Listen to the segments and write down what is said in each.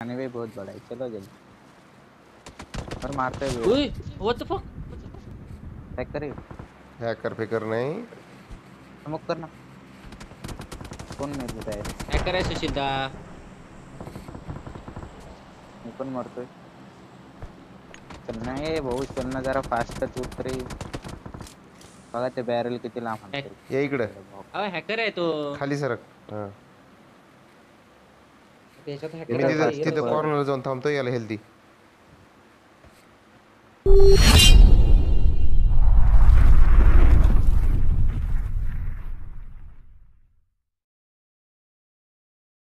खाने भी बहुत बड़ा है। चलो जल्दी। और मारते हुए ओए व्हाट द फक हैक करे हैकर फिकर नहीं। स्मोक करना। कोण मेल देत आहे हॅकर आहे सुशिलदा। मी पण मरतोय चल ना ए भाऊ चल ना जरा फास्टच उतरे बघा ते बॅरल किती लांब. हाणतंय. ये इकडे। अहो हॅकर आहे तो। खाली सरक हा। त्याच्यात मी हॅकर तिथं कॉर्नर जाऊन थांबतो याला हेल्दी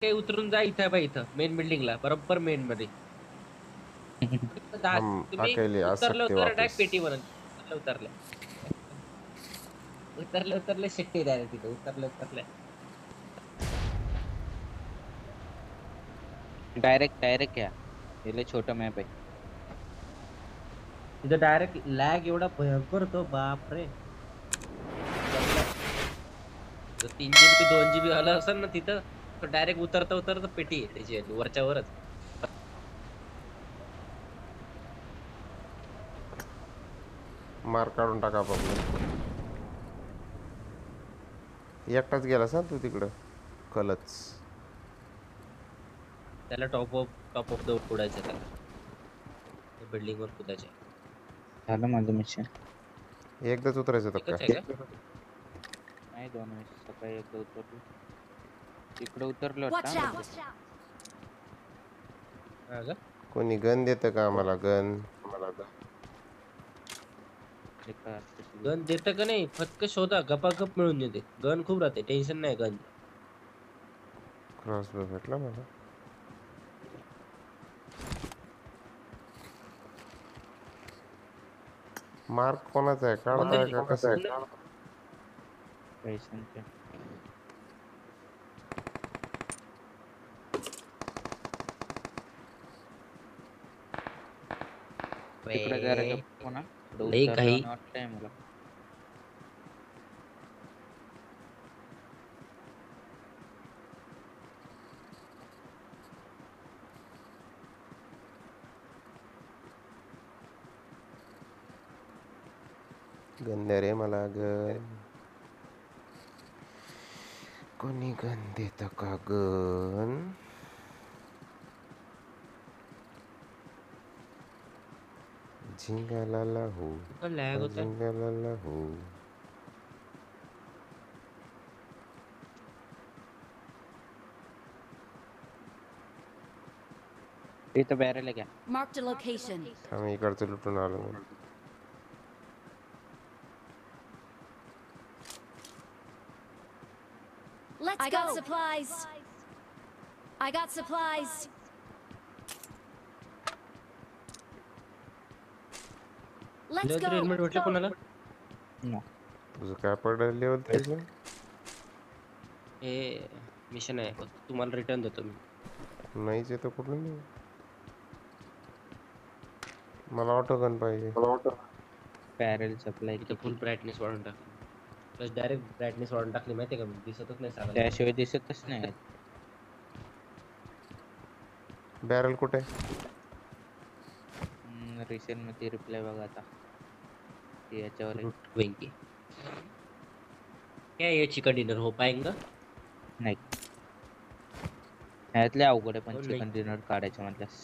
ते उतरून जा इथं बा इथं मेन बिल्डिंगला बरोबर मेन मध्ये. तुम्ही अकेले उतरले सकते उतरले वापस. डायरेक्ट पेटी बनत उतरले उतरले. उतरले उतरले शिट्टी डायरेक्ट तिथे उतरले उतरले. डायरेक्ट डायरेक्ट या हे लय छोटं मॅप आहे तिथं डायरेक्ट लॅग एवढा भयंकर होतो बाप रे। तीन जीबी दोन जीबी आलं असेल ना तिथं तर डायरेक्ट उतरता उतरता पेटी आहे त्याची वरच्या वरच मार काढून टाका आपण एकटाच गेलास ना तू तिकडं? कलच त्याला top of top of the उडायचं त्याला. बिल्डिंग वर कुदायचे. झालं माझं मिशन एकदाच उतरायचं होतं का? नाही दोन वेळेस सकाळी एकदा उतरलो. तिकडं उतरलो होता? कोणी गन देतं का आम्हाला? गन. एका गन देतं का नाही? फटक शोधा गपागप मिळून देते. गन खूप राहते टेन्शन नाही गन. क्रॉस भेटला मला. मार्क कोणाचा आहे काढताय का कसं आहे पैशांचे तिकडे गप्प हो ना लई आणि वाटतंय मला मला गन कोणी गन देत का गन झिंगाला हो। लॅग होत झिंगाला हो। इथं बॅरेल आहे का Marked a location. थांब इकडचं लुटून आलो मी. Let's I got supplies. I got supplies. Let's go. Helmet भेटलं कोणाला तुझं काय पडलं लेवल त्याचं हे मिशन आहे तुम्हाला रिटर्न देतो मी। नाहीच येतं कुठून मला ऑटो गन पाहिजे। बॅरेल सप्लाय इथं फुल ब्राईटनेस वाढून टाकली प्लस डायरेक्ट ब्राईटनेस वाढून टाकली माहिती का दिसतच नाही सारा त्याशिवाय दिसतच नाही बॅरल कुठे? रिसेल मध्ये रिप्लाय बघा आता. ते याच्यावर आहे. रूट वेंकी क्या ये चिकन डिनर हो पाएँगा नाही. ह्यातले अवघड आहे पण हो, नाही. चिकन डिनर काढायचं म्हटल्यास.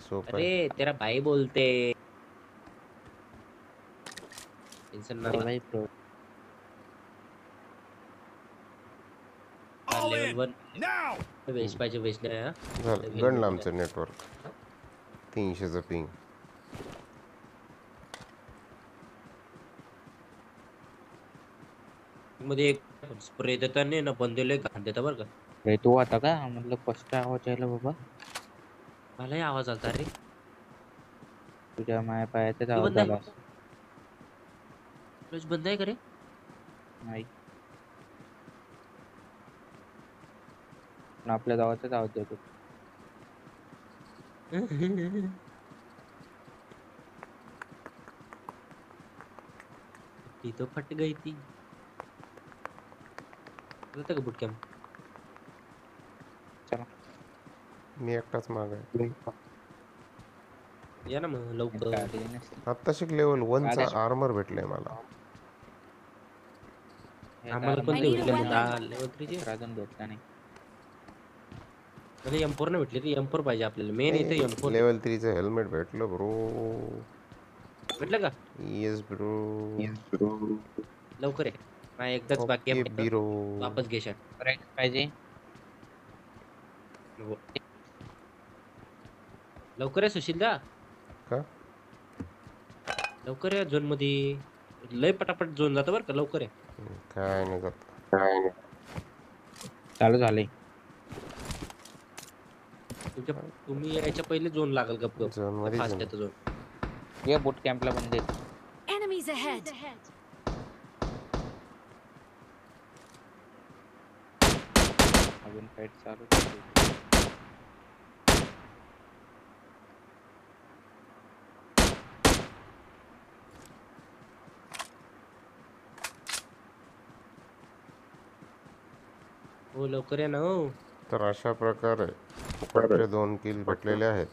सोपं आहे अरे तेरा भाई बोलते. टेंशन ना भाई pro. लेवल वन वेज पाहिजे वेज नाही हा गणलं आमचं नेटवर्क तीनशेचं पिंग मध्ये एक स्प्रे देताना ना बंदेले घाण देता बरं का रे तू आता का म्हटलं कष्ट आवाज़ यायला बाबा? मलाही आवाज़ आलता रे। तुझ्या माया पायाचाच तू आवाज़ फ्लॅश बंद आहे का रे नाही। पण आपल्या गावाचाच आवाज़ येतो ती तो फट गई थी जाता का बुट कॅम्प चला. मी एकटाच माग आहे. या ना मग लवकर. नसते. शिक लेवल वनचा गाड्या- आर्मर भेटलाय मला. आम्हाला कोणते भेटले? लेवल थ्रीचे तर अजून भेटला नाही. मला एम फोर नाही भेटले एम फोर पाहिजे आपल्याला. मेन येते एम फोर लेवल थ्रीचं हेल्मेट भेटलं ब्रो भेटलं का? येस ब्रो लवकर आहे हा एकदाच बाकी आहे. बिरो वापस घे शर्ट प्राईस पाहिजे. लवकर आहे सुशील दा का? लवकर आहे झोनमध्ये लय पटापट झोन जातं बरं का लवकर आहे काय नाही जात. चालू झालंय. तुमच्या तुम्ही यायच्या पहिले झोन लागल गप गप. झोन मध्ये फास्ट येतं झोन ये बूट कॅम्पला बंद Enemies ahead. अजून फाईट चालू हो लवकर या ना हो. तर अशा प्रकारे फुकटचे दोन किल भेटलेले आहेत.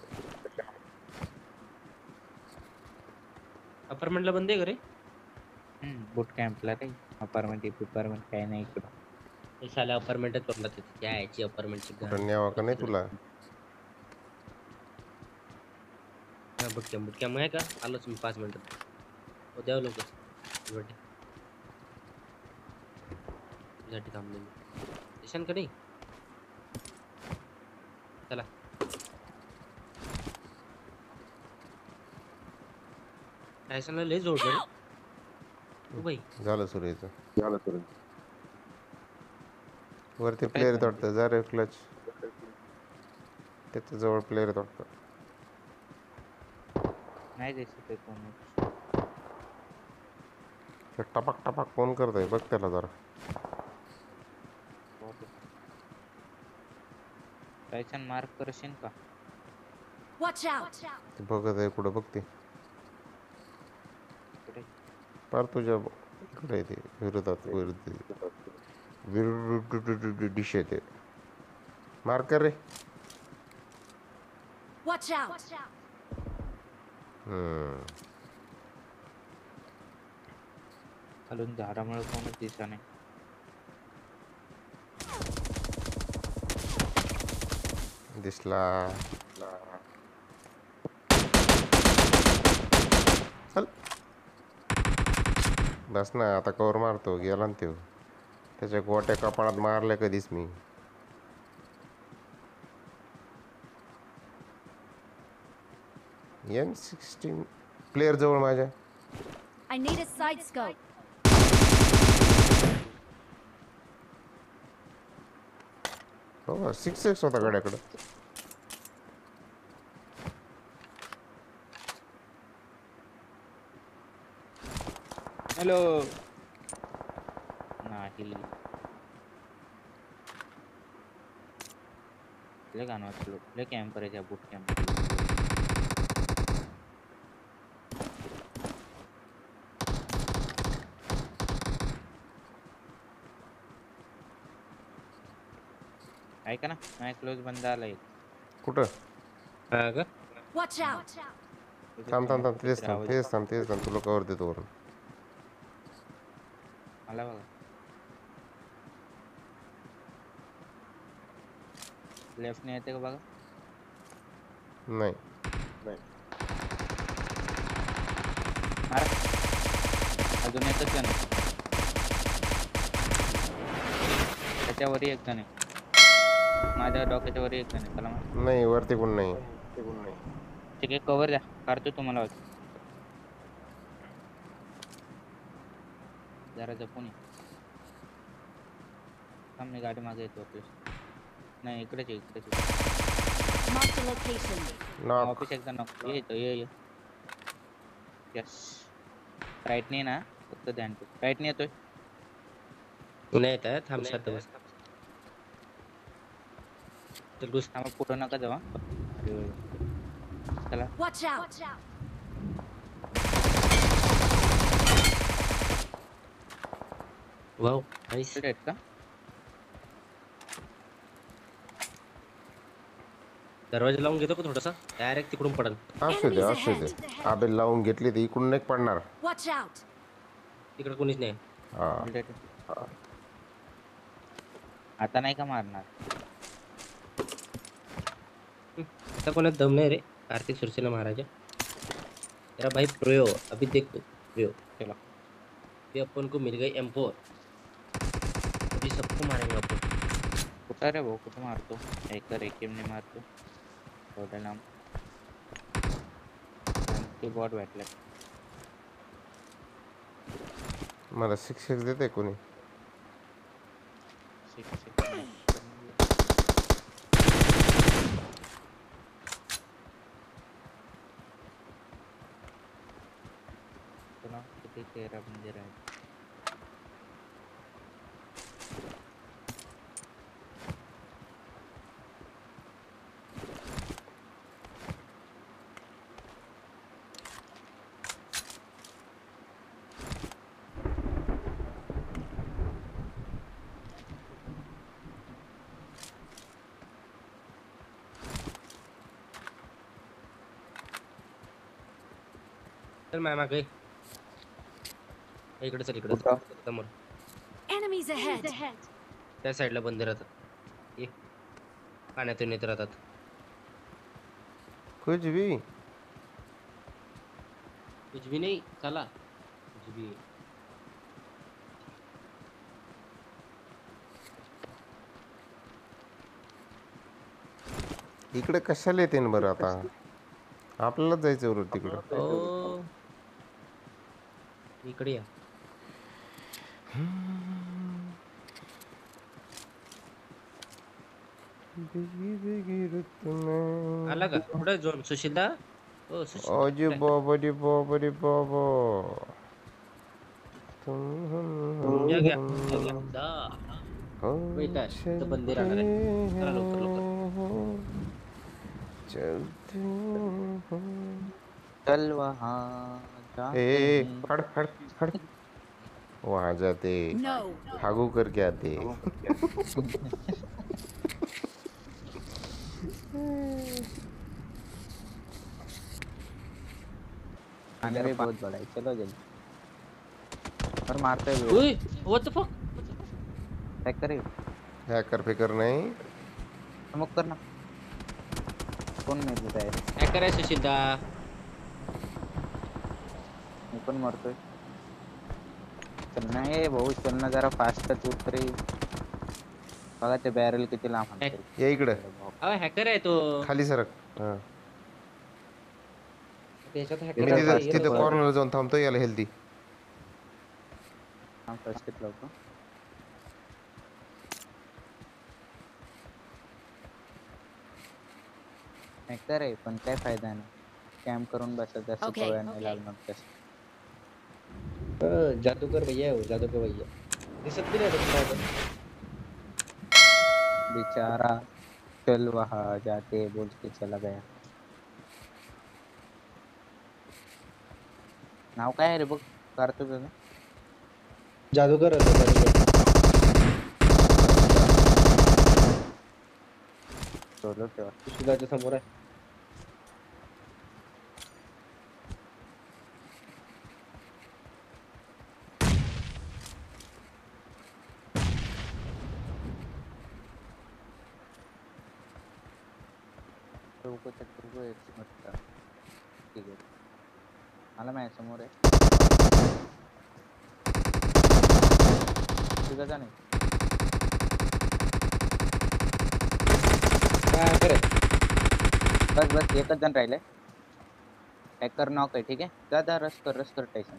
अपार्टमेंटला बंद आहे का रे? हम्म, बूट कॅम्पला रे. अपार्टमेंट अपार्टमेंट काही नाही इकडं. साल्या अपार्टमेंटच पडला तिथे. त्या याची अपार्टमेंटची न्यावं का नाही तुला? बुटकॅम बुटकॅम आहे का? आलोच मी पाच मिनिटात द्यावं लवकर. तुझ्यासाठी थांबलो मी का नाही? चला. टायसनला लय जोडलं रे हो बाई. झालं सुरेचं वरती प्लेअर वाटतं. जा रे क्लच त्याच्याजवळ प्लेअर वाटतं. नाही दिसत आहे कोण ते टपाक टपाक फोन करतोय. बघ त्याला जरा. टायसन मार्क करशील का? Watch out. ते बघत आहे कुठं बघ ते इकडे. पार तुझ्या इकडे ते विरोधात विरुद्ध. विरुद्ध डिश आहे ते. मार्कर रे. Watch out. हम्म. खालून झाडामुळे कोणच दिसा नाही. दिसला. चल. बस ना आता कवर मारतो गेला ना त्यो त्याच्या गोट्या कपाळात मारल्या कधीच मी. एम सिक्स्टीन प्लेअर जवळ माझ्या. I need a side scope. Six X होता गड्याकडं हॅलो नाही। लय गाणं वाचलो लय कॅम्पर आहे त्या बूट कॅम्प ऐका ना? माझ्या क्लोज बंद आला एक कुठं? का Watch out. थांब थांब थांब तेच थांब तेच थांब तेच थांब. तुला कवर देतो वरून. मला बघा. लेफ्टने येते का बघा? नाही. मारा. अजून एकच जण एक जण आहे. माझ्या डोक्याच्या वरही एक आहे चला नाही वरती कोण नाही. ठीक आहे कवर द्या. काढतो तुम्हाला. जरा जपून मी गाडी मागे येतो आपल्या. नाही इकडेच इकडेच ऑफ़िस एकदा नको ये येतो ये ये. यस राईटने ना फक्त ध्यान ठेव. राईटने येतोय? नाही येत आहे थांब शांत बस चल घुस थांबा पुढं नका जावा चला. Watch out. वाव नाईस इकडे आहेत का? दरवाज़ा लावून घेतो का थोडासा? डायरेक्ट तिकडून पडल. असू दे असू दे. आबे लावून घेतली तर इकडून एक पडणार. Watch out! तिकडे कोणीच नाही. हा. आता नाही का मारणार? आता कोणात दम नाही रे? कार्तिक सुरसेना महाराजा. तेरा भाई प्रयो अभी देख तू. प्रयो चला. ये अपन को मिल गई एम फोर अभी सबको मारेंगे अपन कुठं रे भाऊ? कुठं मारतो? एकर एकेमने मारतो. एवढं लांब. ते बॉट भेटलं. मला सिक्स सिक्स देते कोणी? Six, किती तेरा मंदिर आहे चल मॅम मागे इकडे चल इकडे कुठं? समोर. Enemies ahead! त्या साईडला बंद राहतात. ये. पाण्यातून येत राहतात. कुछ भी कुछ भी नहीं चला. कुछ भी इकडे कशाला येते न बरं आता? आपल्यालाच जायचं बरोबर तिकडं. ओ इकडे या. का कुठे झोन सुशीलदा ओ सुशील अजे बाबा रे बाबा रे बाबा तुम हम या गया या गया दा आहे. इथं बंदी राहणार आहे. चला लवकर, लवकर. चलते हैं चल वहाँ ए। हट हट हट वहाँ जाते No! फागू करके आते? बहुत बड़ा है चलो जल्दी। और मारते हुए। ओय व्हाट द फक टॅक करे हॅकर फेकर नाही। स्मोक कर ना कोण मेल आहे हॅकर आहे सुशीलदा मी पण मरतोय चल ना ए भाऊ चल ना जरा फास्टच उतरे बघा ते बॅरल किती लांब. या इकडं हॅकर आहे तो खाली सरक हा. तिथं आहे. कॉर्नरला जाऊन थांबतो याला हेल्दी हा फ़र्स्ट लावतो हॅकर आहे पण काय फ़ायदा नाही कॅम्प करून बसत okay. लागणार जादूगर भैया हो, जादूगर भैया। दिसत बी नाही रे कुठं आहे बेचारा चल वहाँ जाते बोल के चला गया। नाव काय आहे रे बघ करतो तुझं तो. जादूगर होता जादूगर सोलो ठेवा. सुशीलाच्या समोर आहे चौक चौक एक मस्त ठीक आहे मला माहिती समोर आहे का नाही। काय हॅकर बस बस एकच जण राहिलंय हॅकर नॉक आहे ठीक आहे जा जा रस कर रस कर टायसन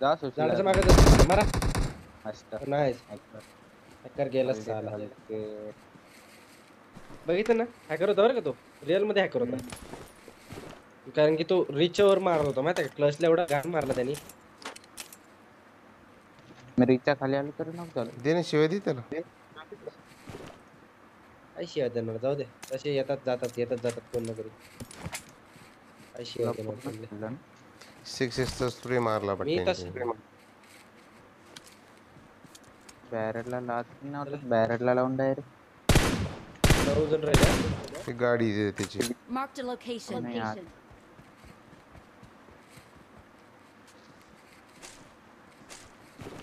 जा झाडाच्या सुशील मागे जा. मारा। मस्त। नाही हॅकर। हॅकर गेला साला बघितलं ना हॅकर होता बरं का तो? रिअल मध्ये हॅकर होता कारण की तो रिचवर मारत होता माहिती का क्लचला एवढा घाण मारला त्यांनी रिक्षा खाली आलो तरी नॉक झालं दे ना शिवाय दे त्याला काय शिवाय देणार जाऊ दे। तसे येतात जातात येतात जातात कोण ना करी काय शिवाय देणार. सिक्स सिक्सचा स्प्रे मारला मी तस बॅरेटला लात नव्हतं बॅरेटला लावून डायरेक्ट नऊ जण राहिले। गाडी आहे त्याची Marked a location. नहीं यार।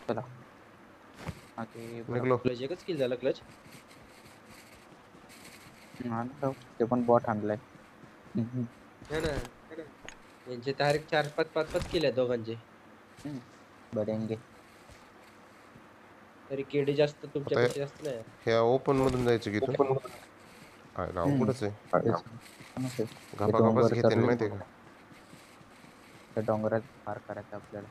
चला आगे निघलो क्लच एकच किल झाला क्लच हा ना, ते पण बॉट आणलाय है। ना यांचे तारीख चार पाच पाच पाच केले दोघांचे बडेंगे तरी केडी जास्त तुमच्यापेक्षा जास्त नाही ह्या ओपन मधून जायचं की तू काय अवघडच आहे गपा गपाच घेते ना माहितीये का डोंगरात पार करायचं आपल्याला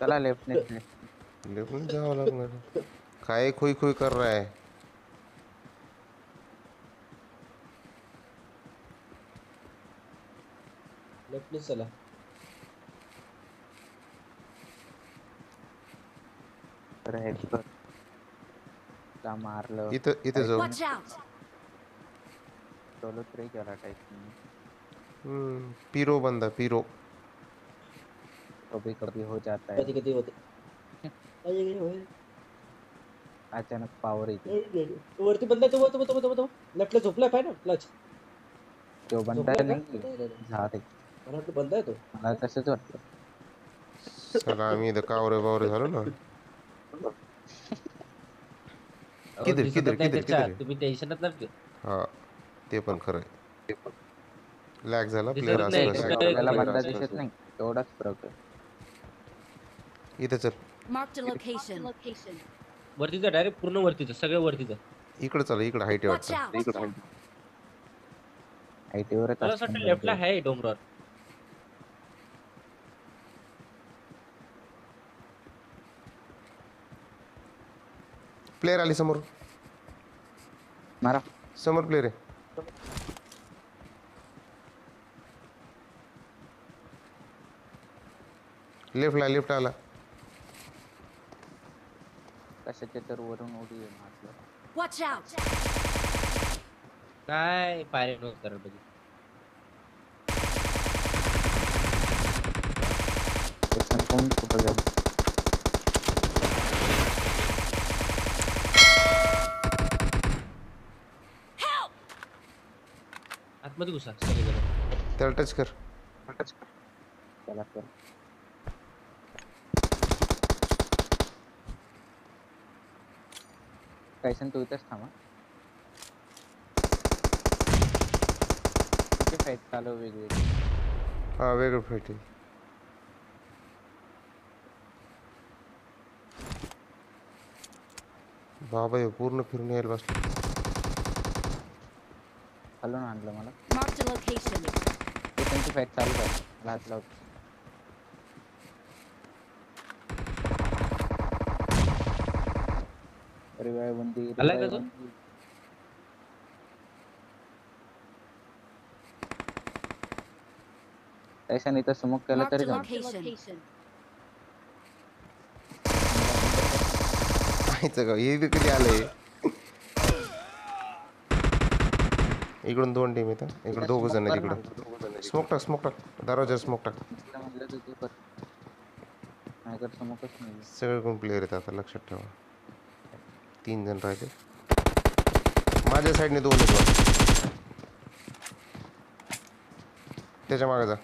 चला लेफ़्ट लेफ़्ट लेफ़्ट लेफ़्ट में जाओ लग मेरे खाए खुई खुई कर रहा है। लेफ़्ट में चला राइट पर ता मार लो। इथे इथे जाऊ चलो ट्रे केला टाइप हम्म पिरो बंदा पीरो कभी कभी हो जाता है। होते कधी कधी होते. अचानक पावर येते वरती बंद तो तो तो तो तो लेफ्टला झोपलाय पाय ना? क्लच तो झोपला नाही? झाले मला वाटतं बंद आहे तो। मला तसंच वाटतं चला आम्ही इथं कावरे बावरे झालो ना? किधर, किधर, किधर, किधर? तुम्ही टेन्शनच नका घेऊ. हा ते पण खरं आहे। लॅग झाला प्लेअर असला आपल्याला नाही. बंदा दिसत नाही. एवढाच फरक आहे. इथे चल. मार्क लोकेशन वरती जा डायरेक्ट पूर्ण वरती जा सगळं वरती जा इकडे चल इकडे हाईट वाटतं इकडे हाईट हाईट वर मला असं लेफ्टला आहे. डोंगरावर? प्लेयर आले समोर. मारा. समोर प्लेयर आहे. लेफ्टला लेफ़्ट आला. कशाच्या तर वरून उडी वॉच आउट काय पायरेट होत करत बघ कोण कुठं टच कर. चला कर. కైసన్ తూతేస్తామా ఫైట్ కాలు వేగు వేగు వేగు ఫైట్ बाबा ये पूर्ण फिरने यार बस हेलो ना अंदर मला मार्क द लोकेशन इथेंची फाइट चालू आहे लास्ट लास्ट रिवाइव on तो? ऐसा नहीं तो स्मोक केला तरी जाऊ आयचं का हे बी कधी आलंय इकडून दोन टीम इथं दो बजने जण तिकडे स्मोक टक स्मोक टाक दरवाज़ा स्मोक टाक. सेकंड कौन प्लेयर है तो लक्ष्य टेबल तीन जण राहिले माझ्या साईडने दोन बघ. त्याच्या मागे जा.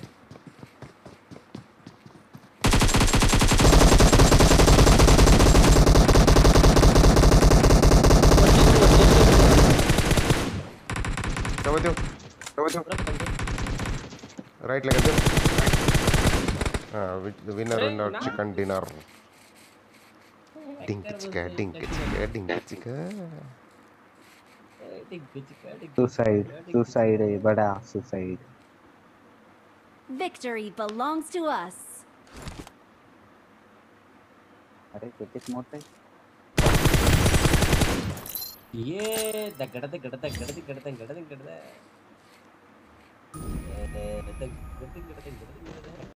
का देऊ हाँ विनर विनर चिकन डिनर डिंक चिका डिंक चिका डिंक चिका सुसाइड सुसाइड है बड़ा suicide Victory belongs to us. अरे कुछ मोटे ये दगड़ दगड़ दगड़ दगड़ दगड़ दगड़ दगड़।